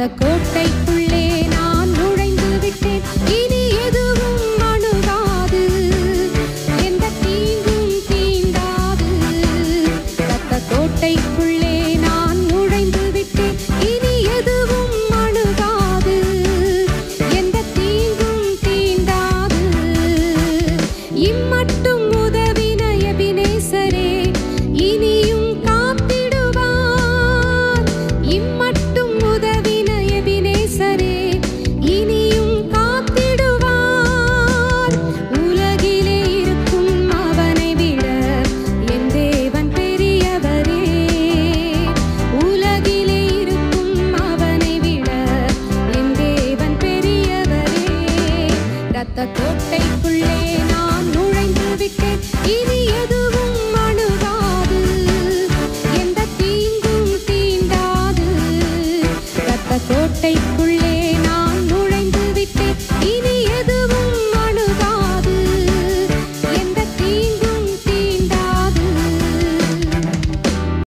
காத்த கோட்டைக்குள்ளே நான் நுழைந்து விட்டேன். இனி எதுவும் அணுகாது. எந்த தீங்கும் தீண்டாது. காத்த கோட்டைக்குள்ளே நான் நுழைந்து விட்டேன். இனி எதுவும் அணுகாது. எந்த தீங்கும் தீண்டாது. இம்மட்டும் முதல் காத்த கோட்டைக்குள்ளே நான் நுழைந்து விட்டேன். இனி எதுவும் அணுகாது. எந்த தீங்கும் தீண்டாது. கத்த கோட்டைக்குள்ளே